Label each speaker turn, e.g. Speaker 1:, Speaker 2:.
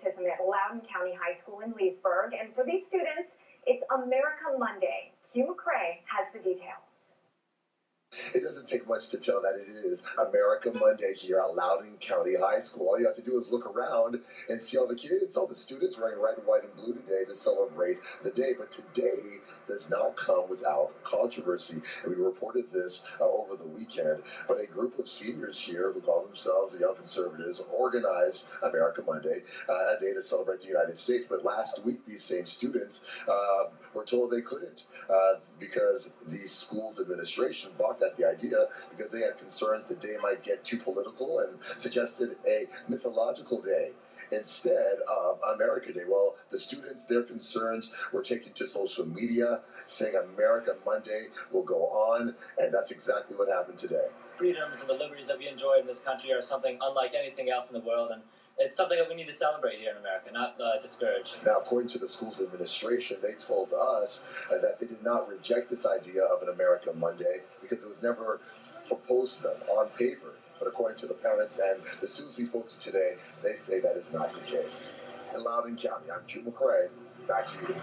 Speaker 1: patriotism at Loudoun County High School in Leesburg. And for these students, it's America Monday.
Speaker 2: It doesn't take much to tell that it is America Monday here at Loudoun County High School. All you have to do is look around and see all the kids, all the students wearing red, white, and blue today to celebrate the day. But today does not come without controversy. And we reported this uh, over the weekend. But a group of seniors here who call themselves the Young Conservatives organized America Monday, uh, a day to celebrate the United States. But last week, these same students uh, were told they couldn't uh, because the school's administration balked at the idea because they had concerns the day might get too political and suggested a mythological day instead of America Day. Well, the students, their concerns were taken to social media, saying America Monday will go on, and that's exactly what happened today.
Speaker 3: Freedoms and the liberties that we enjoy in this country are something unlike anything else in the world, and it's something that we need to celebrate here in America, not uh, discourage.
Speaker 2: Now, according to the school's administration, they told us uh, that they did not reject this idea of an America Monday because it was never proposed to them on paper. But according to the parents and the students we spoke to today, they say that is not the case. In Loudoun County, I'm Q McCray. Back to you.